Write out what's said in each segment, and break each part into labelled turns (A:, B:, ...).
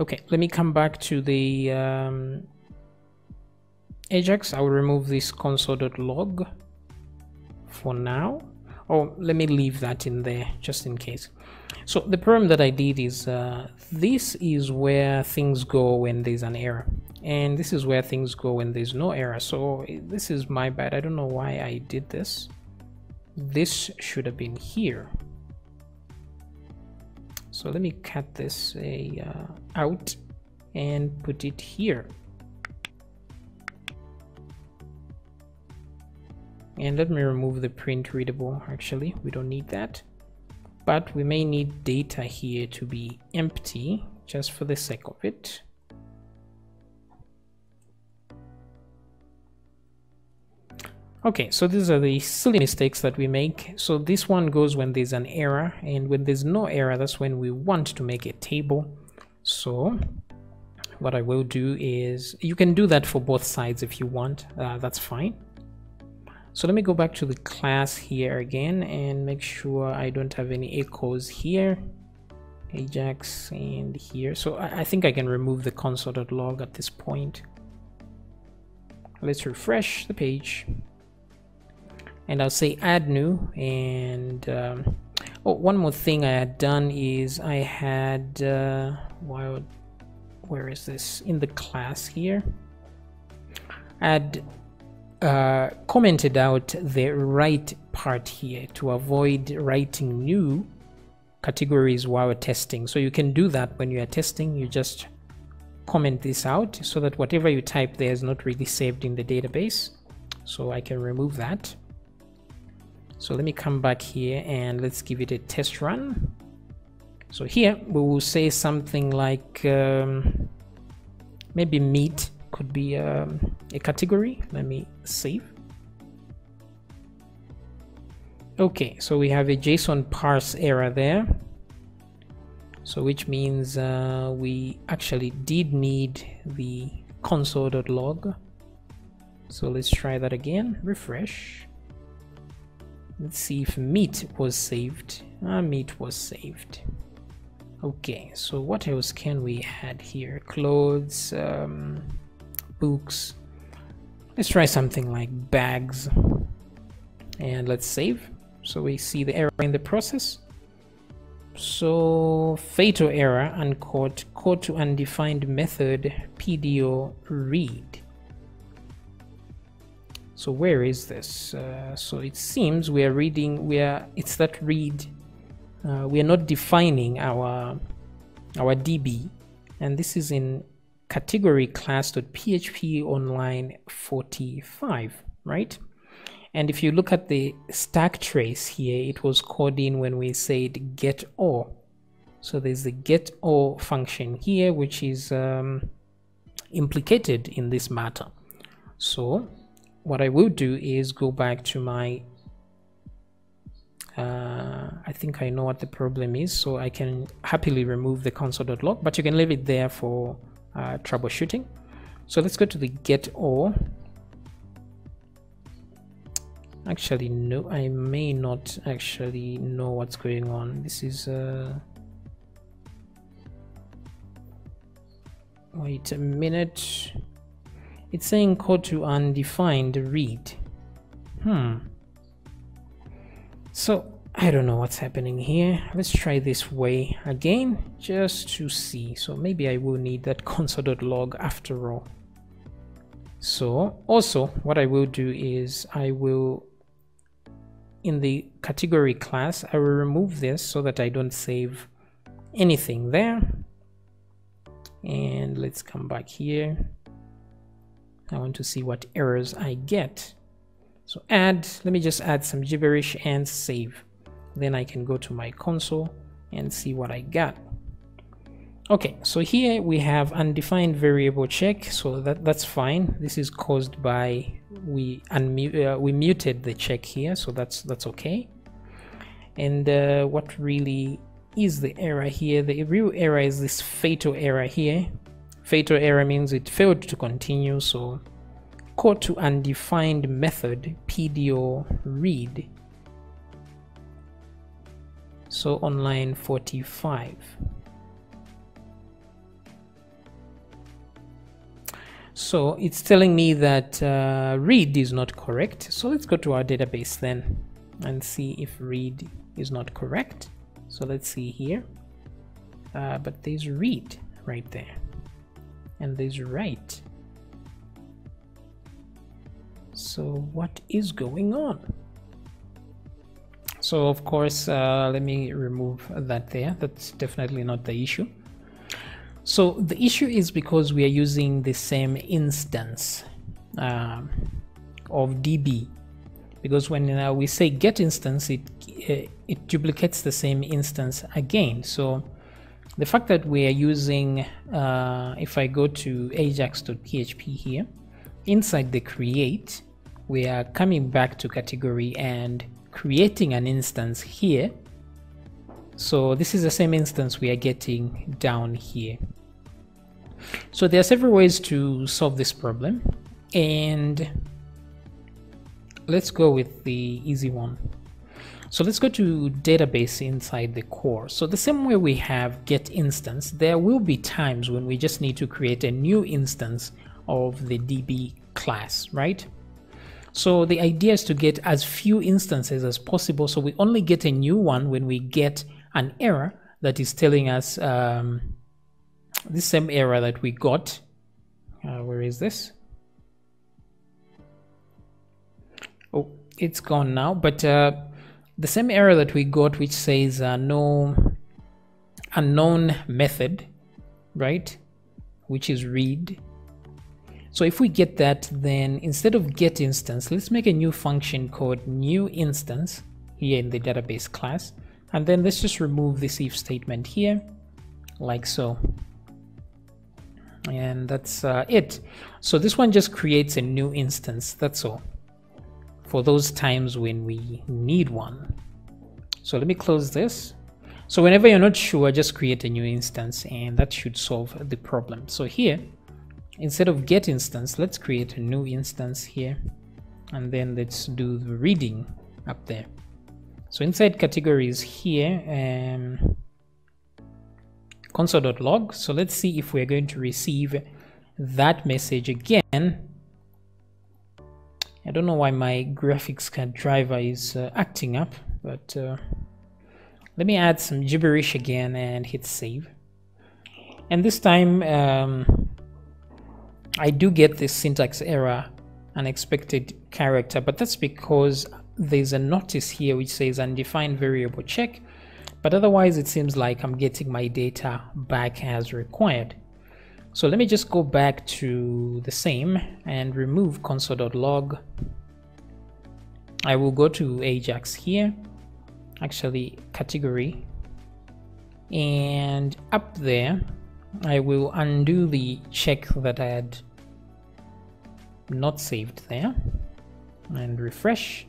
A: Okay, let me come back to the um, Ajax. I will remove this console.log for now. Or let me leave that in there just in case. So the problem that I did is uh, this is where things go when there's an error. And this is where things go when there's no error. So this is my bad. I don't know why I did this. This should have been here. So let me cut this a, uh, out and put it here. And let me remove the print readable actually, we don't need that. But we may need data here to be empty just for the sake of it. Okay, so these are the silly mistakes that we make. So this one goes when there's an error and when there's no error, that's when we want to make a table. So what I will do is, you can do that for both sides if you want, uh, that's fine. So let me go back to the class here again and make sure I don't have any echoes here. Ajax and here. So I, I think I can remove the console.log at this point. Let's refresh the page and I'll say add new. And um, oh one more thing I had done is I had uh, where is this? In the class here. Add uh, commented out the right part here to avoid writing new categories while testing. So you can do that when you are testing. You just comment this out so that whatever you type there is not really saved in the database. So I can remove that so let me come back here and let's give it a test run. So here we will say something like um, maybe meat could be um, a category. Let me save. Okay, so we have a JSON parse error there. So which means uh, we actually did need the console.log. So let's try that again, refresh. Let's see if meat was saved. Ah, meat was saved. Okay, so what else can we add here? Clothes, um, books. Let's try something like bags. And let's save. So we see the error in the process. So fatal error uncaught code to undefined method PDO read. So where is this? Uh, so it seems we are reading, we are, it's that read. Uh, we are not defining our, our DB. And this is in category class.php online 45, right? And if you look at the stack trace here, it was called in when we said get all. So there's the get all function here, which is um, implicated in this matter. So what I will do is go back to my uh, I think I know what the problem is so I can happily remove the console.log but you can leave it there for uh, troubleshooting. So let's go to the get all. Actually no I may not actually know what's going on. This is uh, wait a minute it's saying code to undefined read. Hmm. So I don't know what's happening here. Let's try this way again just to see. So maybe I will need that console.log after all. So also what I will do is I will in the category class I will remove this so that I don't save anything there and let's come back here I want to see what errors I get. So add, let me just add some gibberish and save. Then I can go to my console and see what I got. Okay, so here we have undefined variable check, so that, that's fine. This is caused by we unmute uh, we muted the check here, so that's that's okay. And uh, what really is the error here? The real error is this fatal error here, Fatal error means it failed to continue, so code to undefined method PDO read. So on line 45. so it's telling me that uh, read is not correct so let's go to our database then and see if read is not correct so let's see here uh, but there's read right there and there's write so what is going on? So of course uh, let me remove that there. That's definitely not the issue. So the issue is because we are using the same instance um, of db because when uh, we say get instance it uh, it duplicates the same instance again. So the fact that we are using uh, if I go to ajax.php here inside the create we are coming back to category and creating an instance here. So this is the same instance we are getting down here. So there are several ways to solve this problem and let's go with the easy one so let's go to database inside the core. So the same way we have get instance, there will be times when we just need to create a new instance of the DB class, right? So the idea is to get as few instances as possible. So we only get a new one when we get an error that is telling us um, the same error that we got. Uh, where is this? Oh, it's gone now. But uh, the same error that we got which says uh, no unknown method right which is read. So if we get that then instead of get instance let's make a new function called new instance here in the database class. And then let's just remove this if statement here like so. And that's uh, it. So this one just creates a new instance that's all for those times when we need one. So let me close this. So whenever you're not sure, just create a new instance and that should solve the problem. So here, instead of get instance, let's create a new instance here. And then let's do the reading up there. So inside categories here, um, console.log. So let's see if we're going to receive that message again I don't know why my graphics card driver is uh, acting up, but uh, let me add some gibberish again and hit save. And this time um, I do get this syntax error, unexpected character, but that's because there's a notice here which says undefined variable check, but otherwise it seems like I'm getting my data back as required. So let me just go back to the same and remove console.log. I will go to Ajax here, actually category, and up there I will undo the check that I had not saved there and refresh.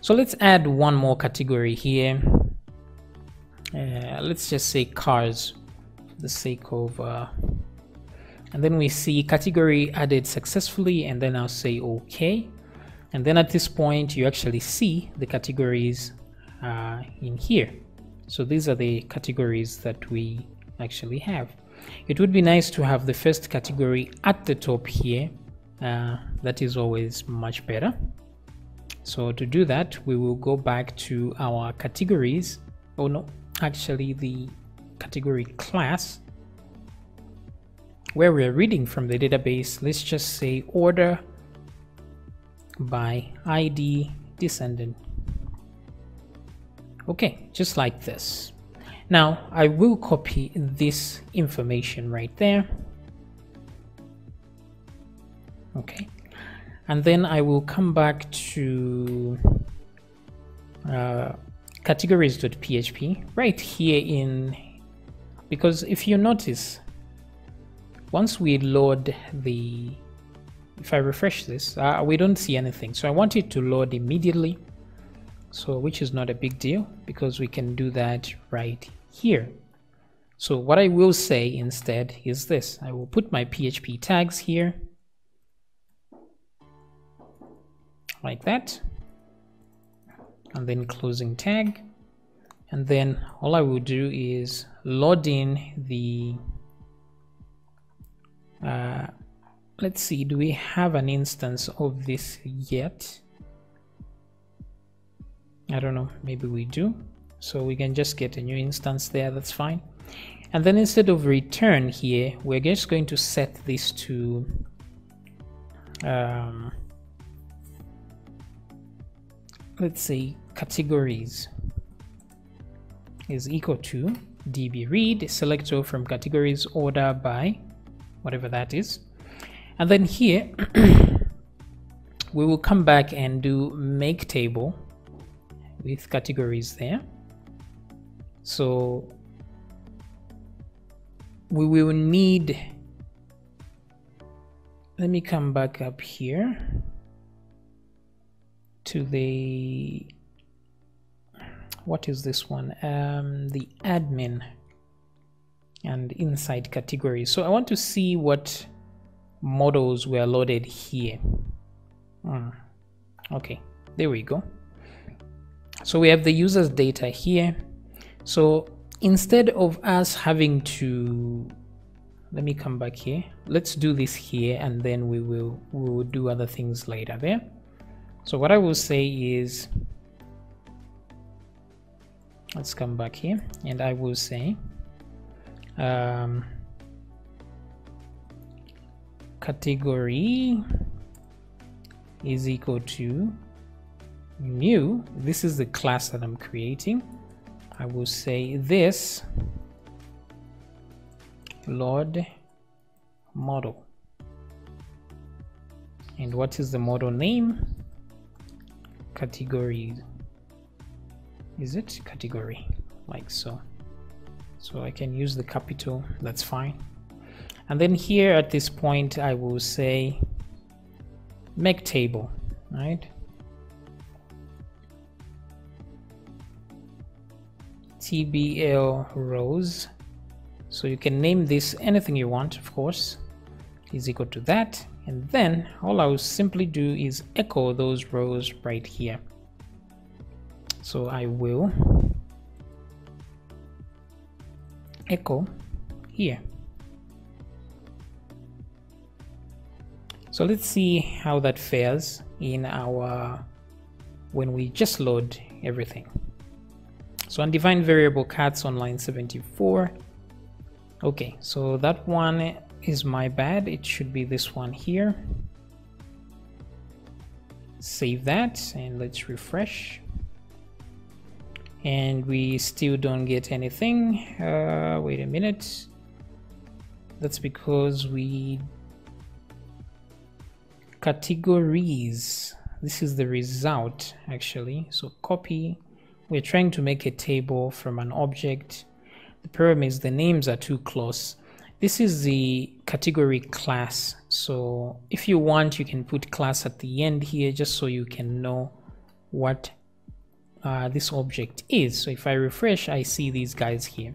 A: So let's add one more category here. Uh, let's just say cars for the sake of uh, and then we see category added successfully and then I'll say okay. And then at this point you actually see the categories uh, in here. So these are the categories that we actually have. It would be nice to have the first category at the top here. Uh, that is always much better. So to do that we will go back to our categories. Oh no. Actually the category class where we're reading from the database, let's just say order by ID descendant. Okay, just like this. Now I will copy this information right there. Okay, and then I will come back to uh, categories.php right here in because if you notice once we load the if I refresh this uh, we don't see anything. So I want it to load immediately. So which is not a big deal because we can do that right here. So what I will say instead is this. I will put my PHP tags here. Like that. And then closing tag. And then all I will do is load in the uh, let's see do we have an instance of this yet? I don't know maybe we do. So we can just get a new instance there that's fine. And then instead of return here we're just going to set this to um, let's say categories is equal to db read selector from categories order by whatever that is. And then here we will come back and do make table with categories there. So we will need let me come back up here to the what is this one? Um, the admin and inside categories. So I want to see what models were loaded here. Mm. okay there we go. So we have the user's data here. So instead of us having to let me come back here. Let's do this here and then we will we will do other things later there. So what I will say is let's come back here and I will say um, category is equal to new this is the class that I'm creating. I will say this load model. And what is the model name? Category. Is it category? Like so so I can use the capital that's fine. And then here at this point I will say make table right? Tbl rows. So you can name this anything you want of course is equal to that. And then all I will simply do is echo those rows right here. So I will echo. Here. So let's see how that fares in our when we just load everything. So undefined variable cats on line 74 okay so that one is my bad. It should be this one here. Save that and let's refresh and we still don't get anything. Uh, wait a minute. That's because we categories. This is the result actually. So copy. We're trying to make a table from an object. The problem is the names are too close. This is the category class. So if you want, you can put class at the end here just so you can know what uh, this object is. So if I refresh, I see these guys here.